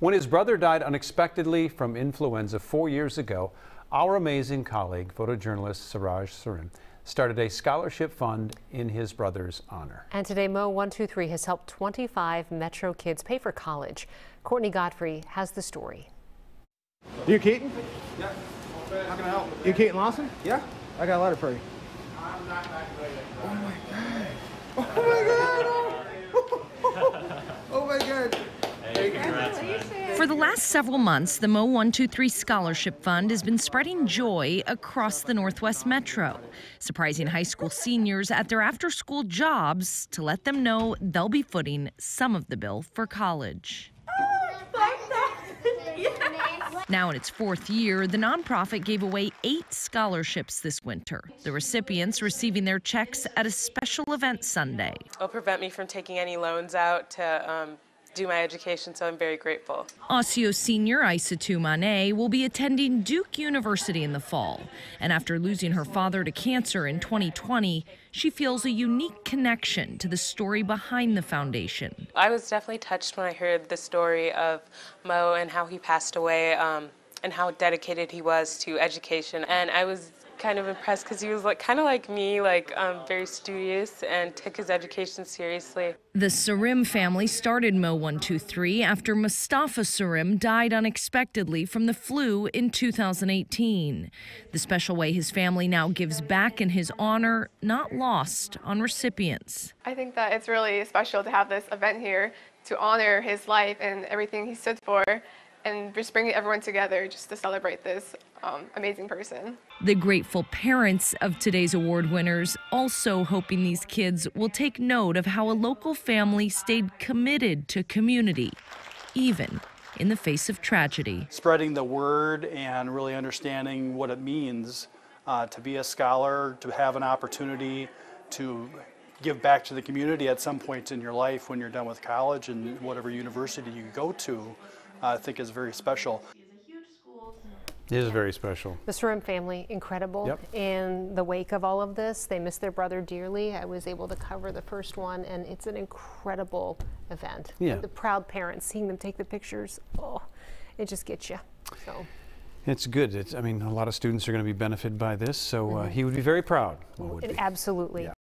When his brother died unexpectedly from influenza four years ago, our amazing colleague, photojournalist Siraj Sarim, started a scholarship fund in his brother's honor. And today, Moe 123 has helped 25 Metro kids pay for college. Courtney Godfrey has the story. You Keaton? Yeah. How can I help? You Keaton Lawson? Yeah. I got a letter for you. I'm not Oh my god. Oh my god. Oh, oh my god. For the last several months, the Moe 123 Scholarship Fund has been spreading joy across the Northwest Metro, surprising high school seniors at their after school jobs to let them know they'll be footing some of the bill for college. Now in its fourth year, the nonprofit gave away eight scholarships this winter. The recipients receiving their checks at a special event Sunday. It'll prevent me from taking any loans out to um, do my education, so I'm very grateful. Osseo senior Isatu Mane will be attending Duke University in the fall. And after losing her father to cancer in 2020, she feels a unique connection to the story behind the foundation. I was definitely touched when I heard the story of Moe and how he passed away um, and how dedicated he was to education. And I was kind of impressed because he was like kind of like me, like um, very studious and took his education seriously. The Sarim family started Moe 123 after Mostafa Sarim died unexpectedly from the flu in 2018. The special way his family now gives back in his honor, not lost on recipients. I think that it's really special to have this event here to honor his life and everything he stood for and just bring everyone together just to celebrate this um, amazing person. The grateful parents of today's award winners also hoping these kids will take note of how a local family stayed committed to community, even in the face of tragedy. Spreading the word and really understanding what it means uh, to be a scholar, to have an opportunity to give back to the community at some point in your life when you're done with college and whatever university you go to, I think is very special. It is a huge school. It is very special. The Sarim family, incredible. Yep. In the wake of all of this, they miss their brother dearly. I was able to cover the first one, and it's an incredible event. Yeah. And the proud parents, seeing them take the pictures, oh, it just gets you. So. It's good. It's, I mean, a lot of students are going to be benefited by this, so uh, he would be very proud. Moe would be. Absolutely. Yeah.